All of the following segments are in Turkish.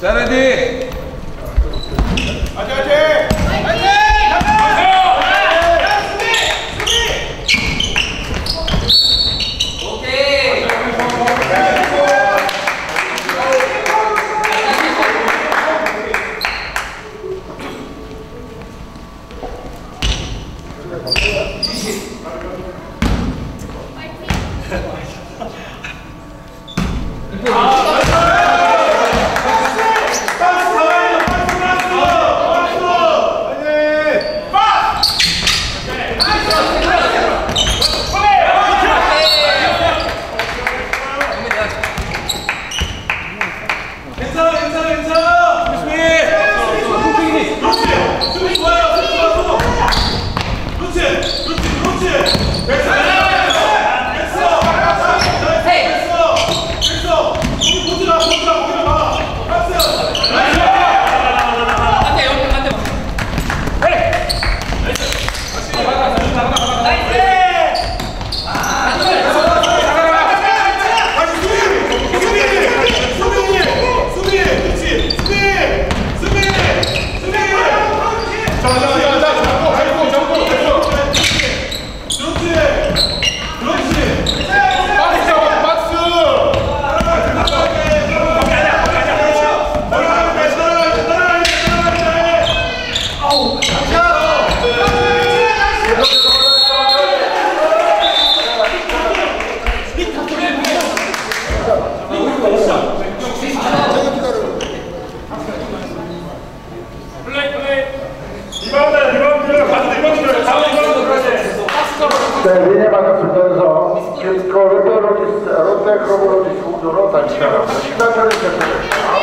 자, はい。Terminie nie ma dziecko rodzaj rodziców, rodzaj rodziców, rodzaj rodziców, rodzaj rodziców, rodzaj rodziców, rodzaj rodziców,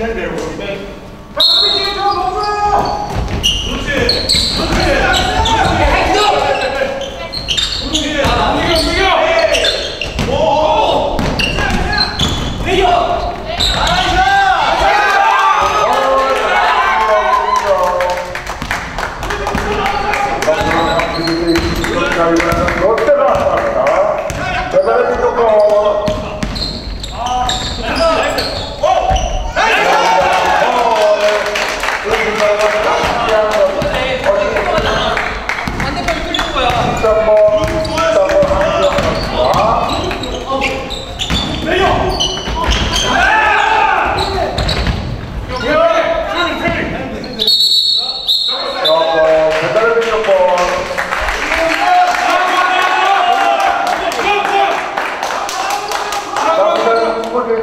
지하에 내려오고 그렇지 그렇지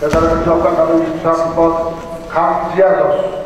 Federalny Okręgowy Sampo Kamp Zjadosz.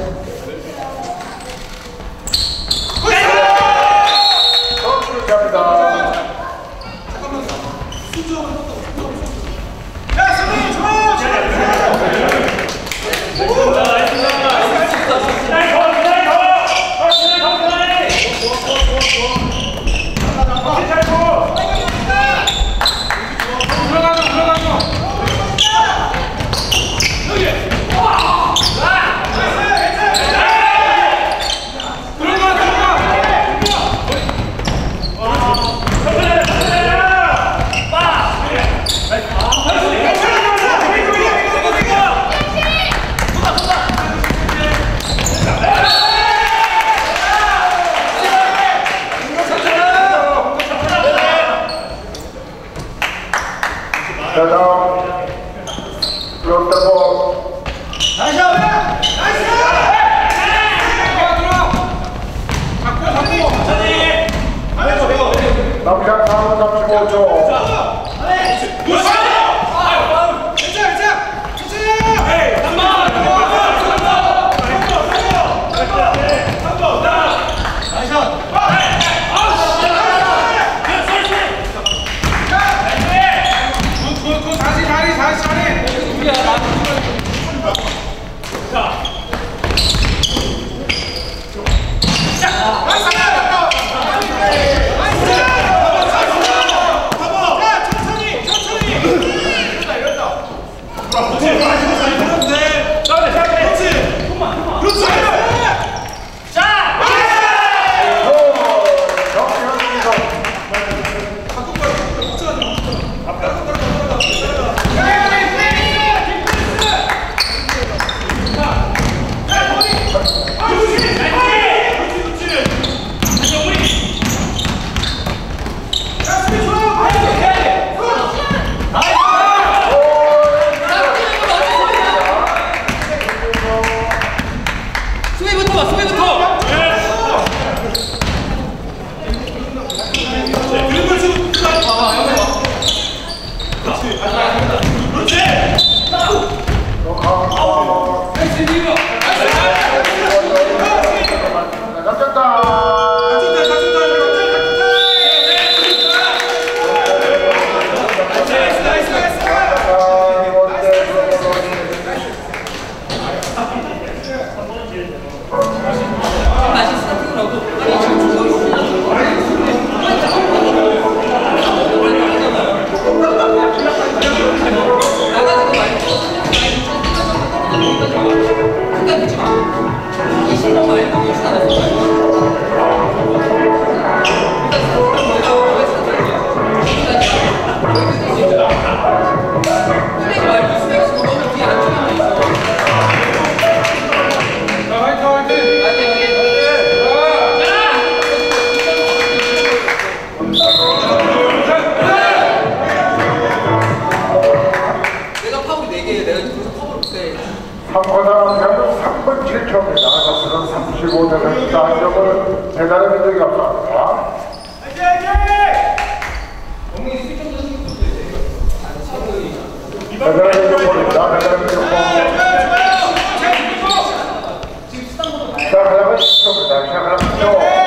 Gracias.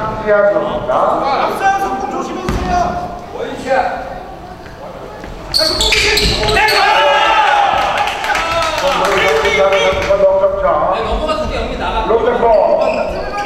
딱 피한 겁니다. 넘어갔을 때 여기 나가. 로드 볼.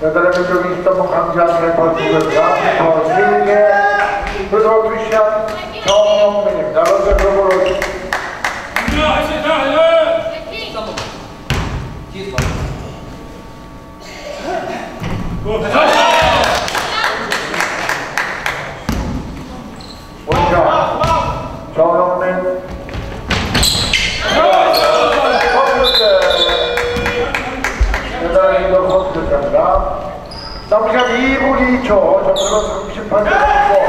Nell'avvento cambiare qualcosa di possibile, però Christian, no, non me, la vostra favore. No, si dà, Buongiorno, sono 자, 우리가 2분 2초 점수로 38점.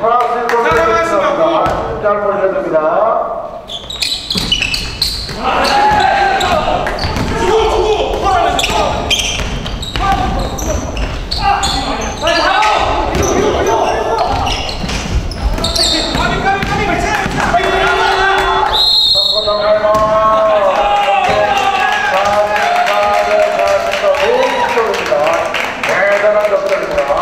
프랑스 아, 잘보셨습니다.